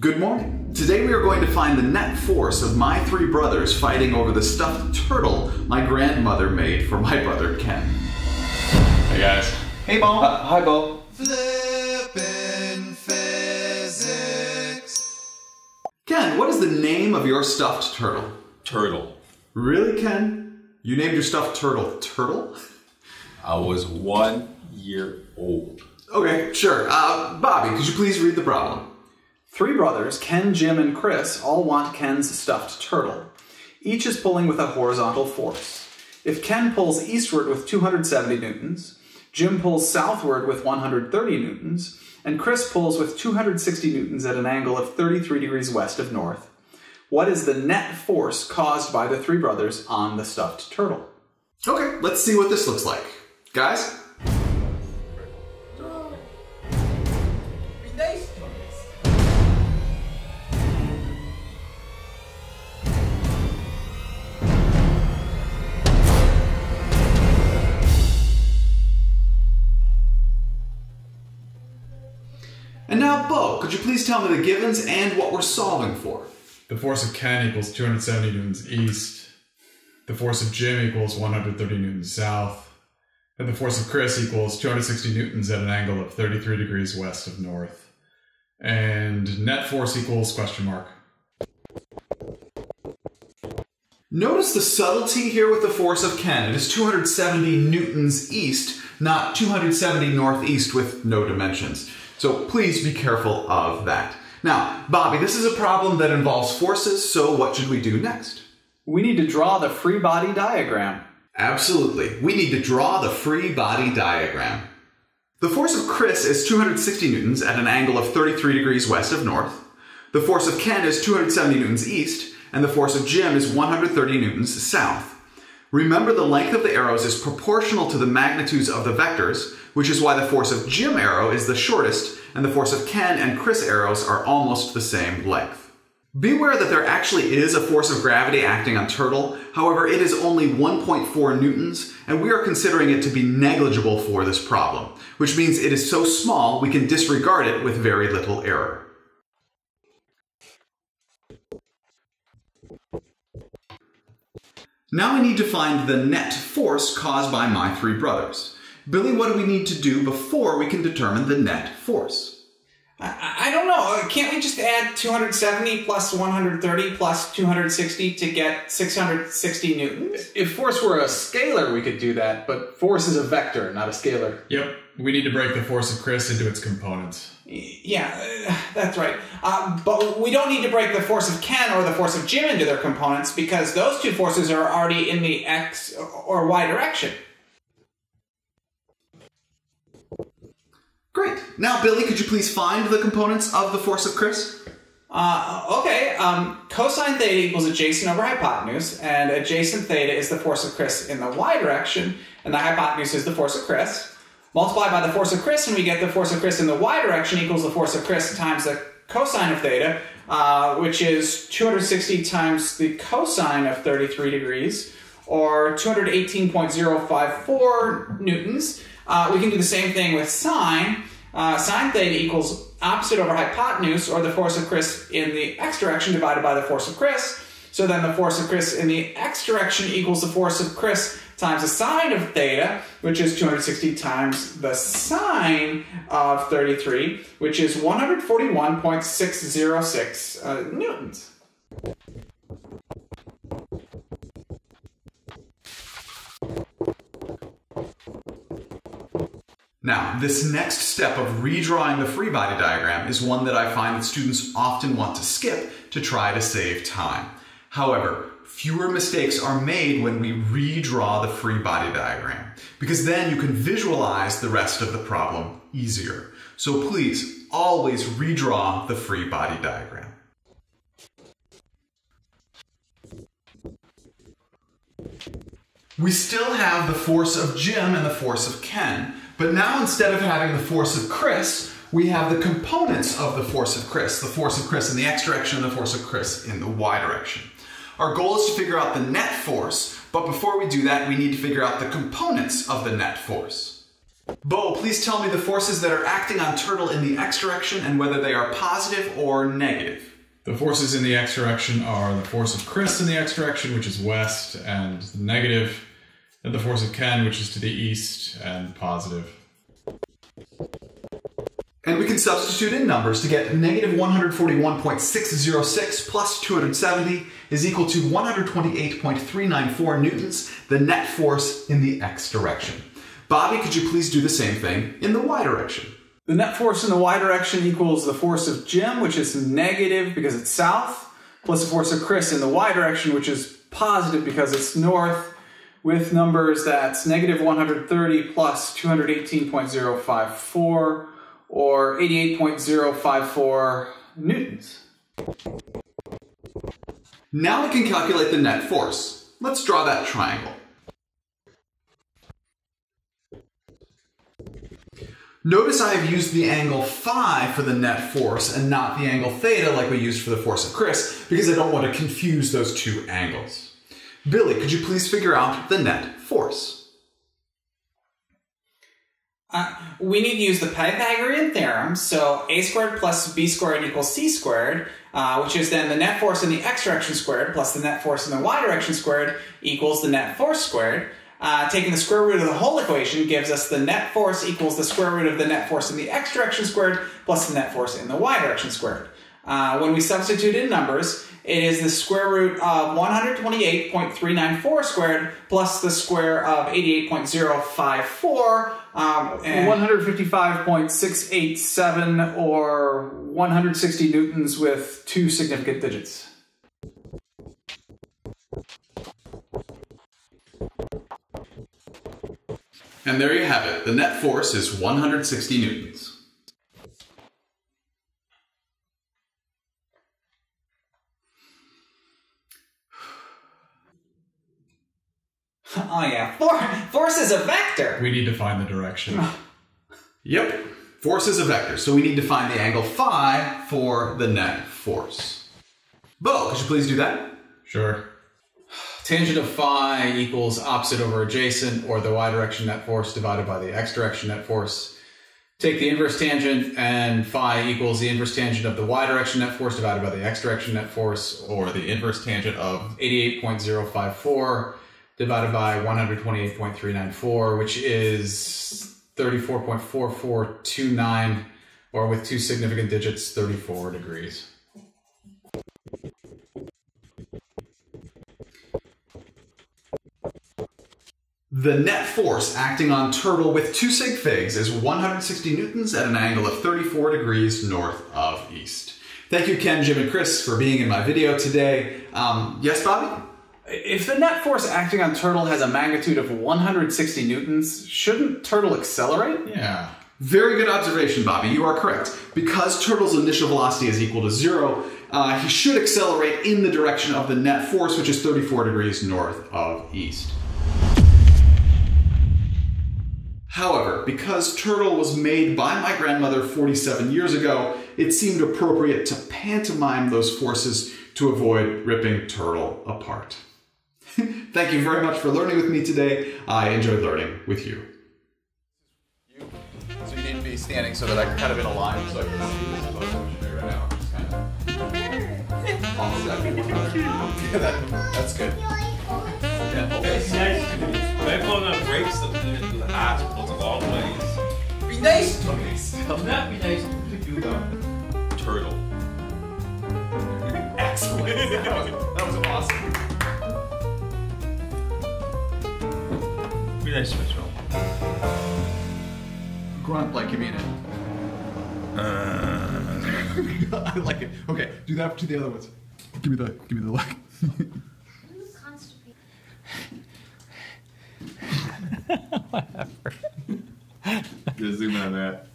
Good morning. Today we are going to find the net force of my three brothers fighting over the stuffed turtle my grandmother made for my brother Ken. Hey guys. Hey, Bo. Uh, hi, Bo. Flippin' physics. Ken, what is the name of your stuffed turtle? Turtle. Really, Ken? You named your stuffed turtle Turtle? I was one year old. Okay, sure. Uh, Bobby, could you please read the problem? Three brothers, Ken, Jim, and Chris, all want Ken's stuffed turtle. Each is pulling with a horizontal force. If Ken pulls eastward with 270 newtons, Jim pulls southward with 130 newtons, and Chris pulls with 260 newtons at an angle of 33 degrees west of north, what is the net force caused by the three brothers on the stuffed turtle? Okay, let's see what this looks like. Guys? And now, Bo, could you please tell me the givens and what we're solving for? The force of Ken equals 270 newtons east. The force of Jim equals 130 newtons south. And the force of Chris equals 260 newtons at an angle of 33 degrees west of north. And net force equals question mark. Notice the subtlety here with the force of Ken. It is 270 newtons east, not 270 northeast with no dimensions. So please be careful of that. Now, Bobby, this is a problem that involves forces, so what should we do next? We need to draw the free body diagram. Absolutely. We need to draw the free body diagram. The force of Chris is 260 newtons at an angle of 33 degrees west of north. The force of Ken is 270 newtons east, and the force of Jim is 130 newtons south. Remember the length of the arrows is proportional to the magnitudes of the vectors, which is why the force of Jim arrow is the shortest, and the force of Ken and Chris arrows are almost the same length. Beware that there actually is a force of gravity acting on Turtle, however it is only 1.4 newtons, and we are considering it to be negligible for this problem, which means it is so small we can disregard it with very little error. Now I need to find the net force caused by my three brothers. Billy, what do we need to do before we can determine the net force? I, I don't know. Can't we just add 270 plus 130 plus 260 to get 660 newtons? If force were a scalar, we could do that, but force is a vector, not a scalar. Yep, we need to break the force of Chris into its components. Yeah, uh, that's right. Uh, but we don't need to break the force of Ken or the force of Jim into their components because those two forces are already in the x or y direction. Great. Now, Billy, could you please find the components of the force of Chris? Uh, okay, um, cosine theta equals adjacent over hypotenuse, and adjacent theta is the force of Chris in the y direction, and the hypotenuse is the force of Chris. Multiply by the force of Chris, and we get the force of Chris in the y direction equals the force of Chris times the cosine of theta, uh, which is 260 times the cosine of 33 degrees, or 218.054 newtons. Uh, we can do the same thing with sine. Uh, sine theta equals opposite over hypotenuse, or the force of Chris in the x direction divided by the force of Chris. So then the force of Chris in the x direction equals the force of Chris times the sine of theta, which is 260 times the sine of 33, which is 141.606 uh, newtons. Now, this next step of redrawing the free body diagram is one that I find that students often want to skip to try to save time. However, fewer mistakes are made when we redraw the free body diagram, because then you can visualize the rest of the problem easier. So please, always redraw the free body diagram. We still have the force of Jim and the force of Ken, but now instead of having the force of Chris, we have the components of the force of Chris, the force of Chris in the x direction and the force of Chris in the y direction. Our goal is to figure out the net force, but before we do that, we need to figure out the components of the net force. Bo, please tell me the forces that are acting on Turtle in the x direction and whether they are positive or negative. The forces in the x direction are the force of Chris in the x direction, which is west and negative, and the force of Ken, which is to the east and positive. And we can substitute in numbers to get negative 141.606 plus 270 is equal to 128.394 newtons, the net force in the x direction. Bobby, could you please do the same thing in the y direction? The net force in the y direction equals the force of Jim, which is negative because it's south, plus the force of Chris in the y direction, which is positive because it's north, with numbers that's negative 130 plus 218.054, or 88.054 newtons. Now we can calculate the net force. Let's draw that triangle. Notice I have used the angle phi for the net force and not the angle theta like we used for the force of Chris because I don't want to confuse those two angles. Billy, could you please figure out the net force? Uh, we need to use the Pythagorean theorem, so a squared plus b squared equals c squared, uh, which is then the net force in the x direction squared plus the net force in the y direction squared equals the net force squared. Uh, taking the square root of the whole equation gives us the net force equals the square root of the net force in the x direction squared plus the net force in the y direction squared. Uh, when we substitute in numbers, it is the square root of 128.394 squared plus the square of 88.054. Um, 155.687 or 160 newtons with two significant digits. And there you have it. The net force is 160 newtons. Oh yeah, For, force is a vector. We need to find the direction. Yep, force is a vector, so we need to find the angle phi for the net force. Bo, could you please do that? Sure. Tangent of phi equals opposite over adjacent, or the y direction net force divided by the x direction net force. Take the inverse tangent, and phi equals the inverse tangent of the y direction net force divided by the x direction net force, or the inverse tangent of 88.054 divided by 128.394, which is 34.4429, or with two significant digits, 34 degrees. The net force acting on Turtle with two sig figs is 160 newtons at an angle of 34 degrees north of east. Thank you, Ken, Jim, and Chris, for being in my video today. Um, yes, Bobby? If the net force acting on Turtle has a magnitude of 160 newtons, shouldn't Turtle accelerate? Yeah. Very good observation, Bobby. You are correct. Because Turtle's initial velocity is equal to zero, uh, he should accelerate in the direction of the net force, which is 34 degrees north of east. However, because Turtle was made by my grandmother 47 years ago, it seemed appropriate to pantomime those forces to avoid ripping Turtle apart. Thank you very much for learning with me today. I enjoyed learning with you. So you need to be standing so that I can kind of in a line so I can see this photo right now. Just kind of almost that. Okay, that, that's good. Yeah, okay. They pull the brakes up to the hospital a long ways. Be nice. Okay, so Not be nice to you though. Turtle. excellent. That was, that was awesome. Be nice to Mitchell. Grunt like you mean it. Uh. I like it. Okay, do that to the other ones. Give me the, give me the like. Just zoom in on that.